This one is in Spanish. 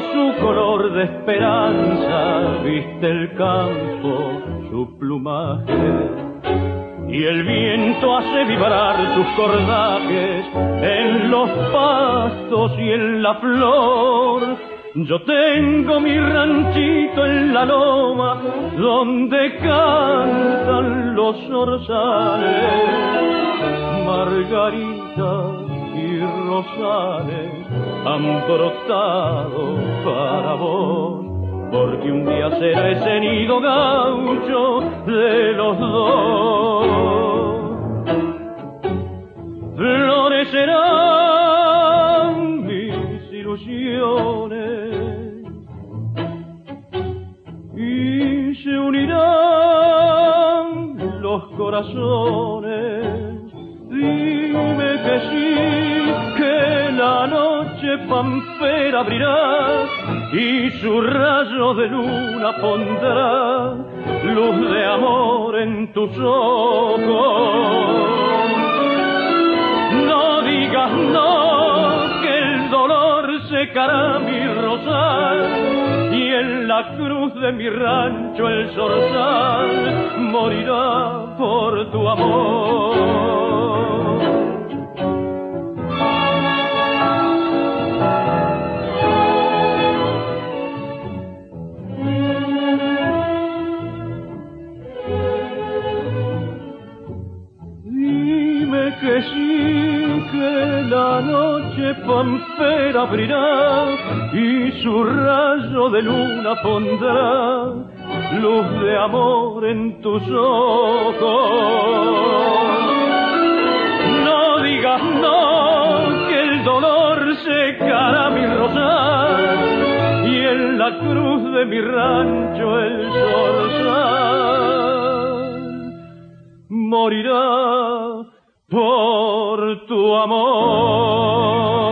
su color de esperanza, viste el campo su plumaje. Y el viento hace vibrar sus cordajes en los pastos y en la flor. Yo tengo mi ranchito en la loma donde cantan los orzales, margaritas y rosales han brotado para vos, porque un día será ese nido gaucho de los dos. Florecerán mis ilusiones y se unirán los corazones. Dime que sí, que la noche pampera abrirá y su rayo de luna pondrá luz de amor en tus ojos. No digas no, que el dolor secará mi rosal y en la cruz de mi rancho el zorzal morirá por tu amor. Que sí, que la noche pampera abrirá y su rayo de luna pondrá luz de amor en tus ojos. No digas no, que el dolor secará mi rosal y en la cruz de mi rancho el zorzal morirá por tu amor.